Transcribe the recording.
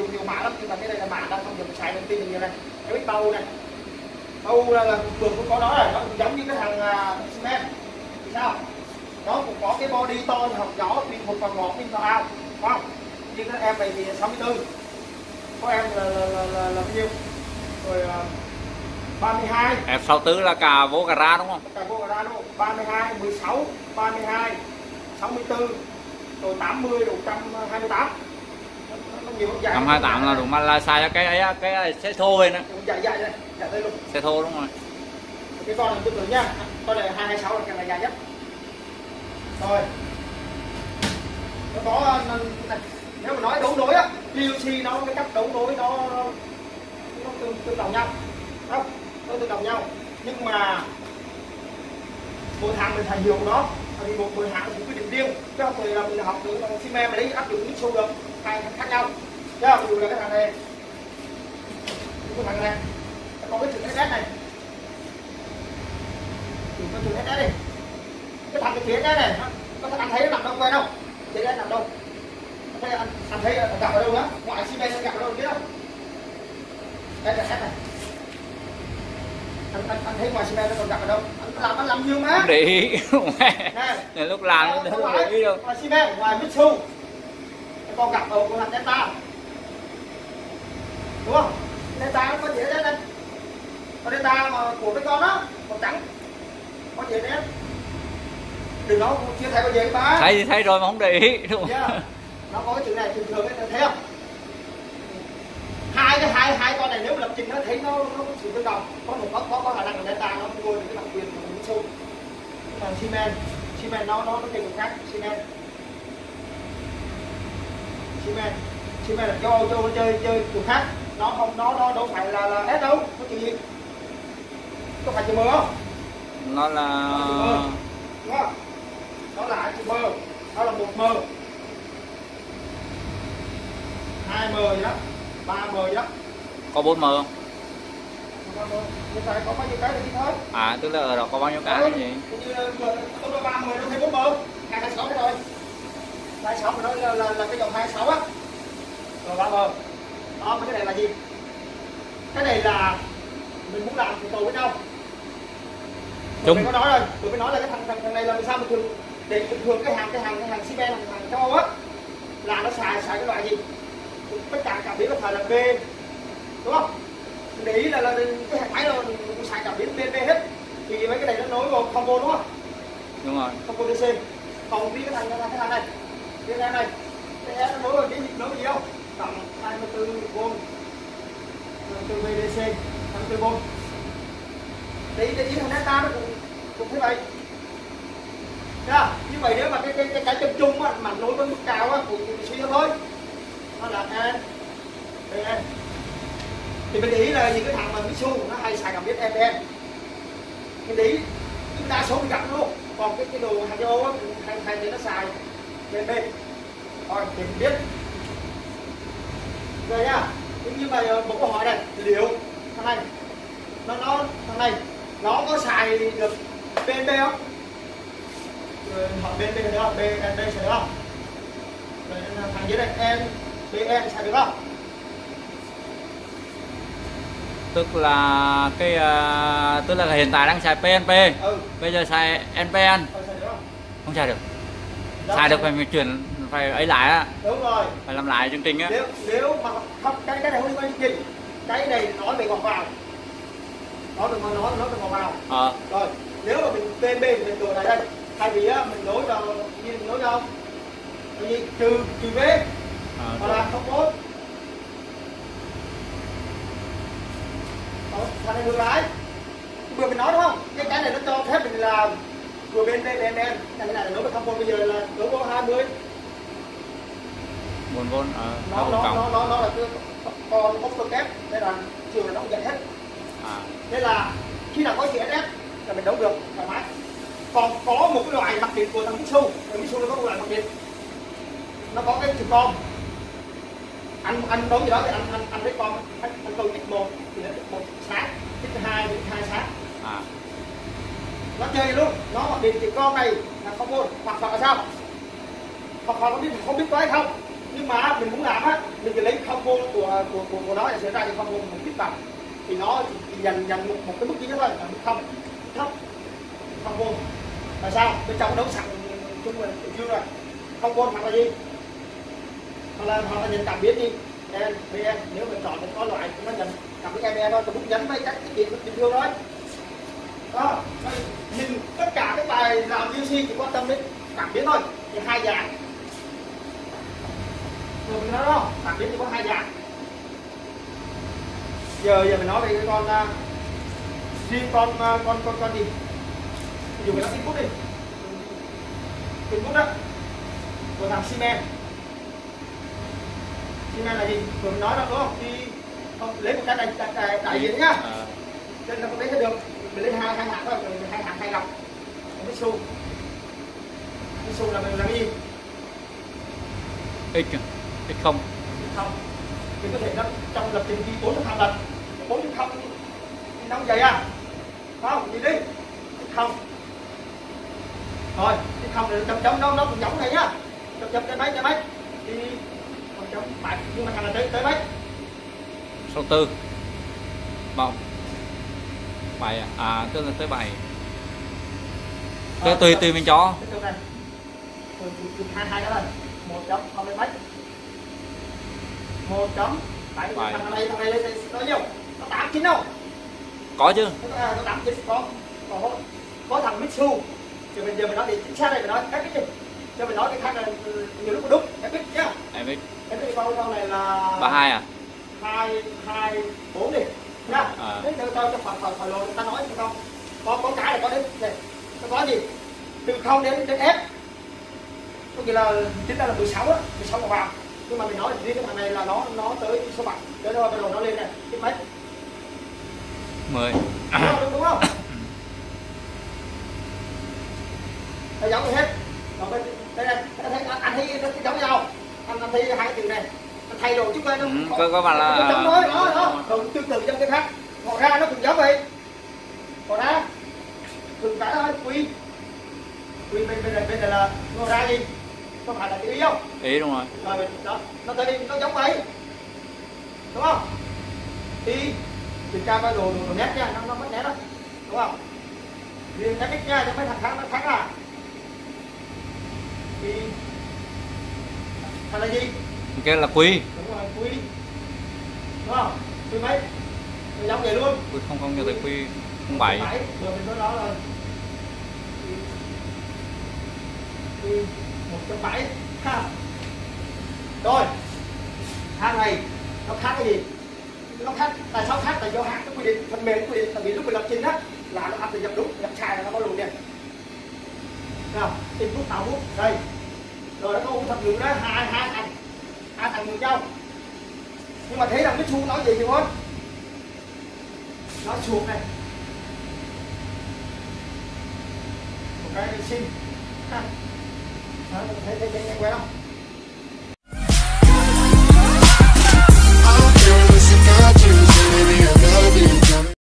nhiều nhiều mã lắm nhưng mà cái này là mã đang không dùng xài lên tin nhiều này. Cái biết bầu này. Bầu là, là vườn cũng có nó rồi nó cũng giống như cái thằng uh, cement thì sao? Nó cũng có cái body to hoặc nhỏ pin một phần một pin vào ao phải không? Như các em này thì 64 có em là là là, là, là bao nhiêu? Rồi uh, 32 F64 là cả vô gara đúng không? cả vô ra đâu 32 16 32 64 rồi 80 rồi 128 nhiều dài. 128 là đúng mà là xài cái ấy cái ấy sẽ thô đây luôn. Sẽ thô đúng rồi. Cái con này tương tự nha. Con này 226 là cái này dài nhất. Rồi. Nó có này, nếu mà nói đấu nối á PLC nó cái cách đấu nối nó nó tương tương đồng nhau. Không nó tương đồng nhau. Nhưng mà mỗi hãng mình phải hiểu nó vì một mỗi hãng thì quy định riêng. Chứ không thể là mình học được xi men mà đấy áp dụng Mitsu được hai khác nhau chứ ví dụ là cái thằng này. Cái thằng này. Nó có cái chữ SS này. Thì có chữ SS đi. Cái thằng cái chữ SS này có thể anh thấy nó nằm đâu quen không? Chữ SS nằm đâu? Thấy anh, anh thấy gặp ở đâu đó ngoài xi men gặp ở đâu biết không? Đây là SS này. Anh, anh, anh thấy ngoài cement nó còn gặp ở đâu? Anh làm anh làm nhiều má để ý. Đến lúc làm nó không để ý đâu. Ngoài cement ngoài Mitsu. Nó còn gặp ở của thằng Delta đúng không? Delta nó có dễ đấy đây còn Delta mà của cái con đó màu trắng. Có dễ đấy đừng nó chưa thấy bao giờ cái bá thấy thì thấy rồi mà không để ý đúng không? Yeah. nó có cái chữ này thường thường ấy thấy không? Hai cái hai hai con này nếu mà lập trình nó thấy nó nó có sự tương đồng. Có một có có có khả năng là delta nó ngồi được cái đặc quyền của Mitsu nhưng mà Siemens Siemens nó nó nó tìm một khác Siemens Siemens Siemens là do do chơi chơi kiểu khác nó không nó nó đâu phải là là S đâu. Có chuyện gì? Có phải chữ mờ không? Nó là đúng không? Nó là chữ mờ nó là một mờ hai mờ gì đó. Ba mờ gì đó. Có 4 m không? Ba mờ tại có bao nhiêu cái đi thôi à tức là ở đó có bao nhiêu cái gì tôi đo ba mười nó thấy bốn mờ hai hai sáu rồi hai sáu mà là, là cái dòng hai sáu á. Rồi ba mờ đó mấy cái này là gì? Cái này là mình muốn làm thì cầu với nhau. Mình có nói rồi, tôi mới nói là cái thằng, thằng, thằng này là sao mình thường để thường thường cái hàng cái hàng cái hàng xi men hàng châu Âu á là nó xài xài cái loại gì? Tất cả cảm biến là phải là B đúng không? Để ý là, là cái hàng máy là mình cũng xài cảm biến B B hết. Thì mấy cái này nó nối vào combo đúng không? Đúng rồi. Combo DC còn đi cái thằng cái thằng này cái thằng này cái nó nối vào cái gì nối vào gì đâu tổng 24 v từ VDC 24 v thì cái ý thằng Delta nó cũng cũng thế vậy. Thấy như vậy nếu mà cái cái cái cái chung chung á, mà nối với mức cao á cũng, cũng suy thôi. Nó là E E thì mình để ý là những cái thằng mà Mitsu nó hay xài cảm biến EPM mình để ý nhưng đa số mình gặp luôn còn cái cái đồ hàng châu á hay hay thì nó xài BB rồi thì mình biết rồi nhá. Nhưng mà một câu hỏi này liệu thằng này. Nó nó thằng này. Nó có xài được BNB không? Rồi họ BNB được không? BNB xài được không? Rồi thằng dưới này em BN xài được không? Tức là cái à, tức là hiện tại đang xài PNP ừ. Bây giờ xài NPN ờ, xài không? Xài được. Đó, xài được phải phải chuyển phải ấy lại á. Đúng rồi. Phải làm lại chương trình á. Nếu nếu mà không cái cái này không liên quan đến gì cái này nói về ngọt vào. Nói được nói nói về ngọt vào. Ờ. Rồi nếu mà mình thì mình đồ này đây. Thay vì á mình nối vào như nối đâu vì trừ trừ V ờ, hoặc là không tốt Đó, thằng này ngược lại. Vừa mình nói đúng không? Cái cái này nó cho phép mình làm. Vừa bên đây bên em cái này là nối với không bây giờ là nối có 20 buồn vốn ờ nó nó nó nó nó nó là cái con bốc kép đây là trường là nó cũng dạy hết. À. Nên là khi nào có chữ SS là mình đấu được thoải mái. Còn có một cái loại mặt điện của thằng Mitsu thằng Mitsu nó có một loại mặt điện nó có cái chữ con. Anh anh đấu gì đó thì anh anh anh thấy con anh anh câu tích một thì nó tích một sáng tích hai tích hai sáng à. Nó chơi luôn nó mặt điện chữ con này là không môn hoặc là sao? Hoặc hoặc nó biết không biết có hay không nhưng mà mình muốn làm á mình chỉ lấy không của của của, của nó để sẽ ra cái không mình tiếp bằng. Thì nó chỉ dành dành một, một cái mức duy nhất thôi là mức không thấp. Không tại sao? Bên trong đấu sẵn chung là chưa? Rồi không hoặc là gì? Hoặc là hoặc là nhận cảm biến đi. Em bn nếu mình chọn được có loại nó nhận cảm biến em thôi tôi bút nhấn mấy cách cái gì bình thường thôi. Đó. Nhìn tất cả các bài làm UC chỉ quan tâm đến cảm biến thôi. Thì hai dạng mình nói đó cảm biến chỉ có hai dạng. Giờ giờ mình nói về cái con uh, riêng con uh, con con con gì? Dùng cái input đi. Input đó của thằng Siemens. Siemens là gì? Vừa mình nói đó đúng không? Đi không lấy một cái đại đại, đại, đại diện nhá. À, trên nó có lấy được mình lấy hai hai hạng thôi mình hai hạng hai lọc cái xu. Cái xu là mình làm cái gì x x không? Không. Thì có thể nó trong lập trình ghi bốn trăm lần bốn trăm không thì nó vậy à? Không? Gì đi. Không. Rồi cái không này chấm chấm nó nó cũng giống này nhá. Chấm chấm tới mấy tới mấy? Đi. Không chấm bảy nhưng mà thằng là tới tới mấy? Số tư. Bọc bảy à? à tức là tới bảy. Tùy tùy tùy mình cho Cái này. Chụp hai hai cái lên. Một chấm không lên mấy một chấm. Bảy thằng này thằng này lên nó nhiều. Nó tám chín đâu có chứ. Nó tám chín có có có thằng Mitsu thì bây giờ mình nói để chính xác đây mình nói cái gì? Cho mình nói cái khác là nhiều lúc đúng. Cái biết nhá. Em biết. Cái cái con con này là ba hai à? Hai hai bốn đi. Nha. À. đấy cho cho cho khoảng khoảng lồ người ta nói cho không có có cái là có đến này nó có gì? Từ không đến đến f. Có nghĩa là chính ra là 16 á 16 vào nhưng mà mình nói riêng cái thằng này là nó nó tới số 7 để rồi bắt đầu nó lên này. Cái mấy? Mười. Đúng không? Đúng không? Nó giống như hết. Còn bên đây này. Anh thấy anh thấy nó giống nhau. Anh anh thấy hai cái từ này. Anh thay đồ chút lên nó Ừ, có- có bạn là- nó giống nói đó đó. Tương tự trong cái khác. Ngồi ra nó cũng giống vậy. Ngồi ra thường cái thôi quy quy bên bên này bên này là ngồi ra gì có phải là chữ y không? Ý đúng rồi. Rồi mình đó nó thấy nó giống ấy. Đúng không? Y kiểm tra ba đồ đồ nét nha nó nó mất nét đó. Đúng không? Riêng cái nét nha cho mấy thằng khác nó thắng à. Y thằng là gì? Cái là quý. Đúng rồi quý. Đúng không? Quý mấy? Nó giống vậy luôn. Quý không không cho tới quý. Không bảy. rồi mình nói đó rồi. Quý. Quý. 1.7 ha. rồi, hàng này nó khác cái gì? Nó khác, tại sao khác? Tại do hàng nó quy định, phần mềm quy định, tại vì lúc mình lập trình đó là nó áp dụng nhập đúng, nhập sai là nó có luôn nè. Nào tìm phút tạo phút đây. Rồi, nó có ung thập ngữ đó hai hai thằng hai thằng ngược nhau. Nhưng mà thấy rằng cái chu nói gì thì không? Nó chuột này. Một cái sinh ha thấy thấy thấy quen không?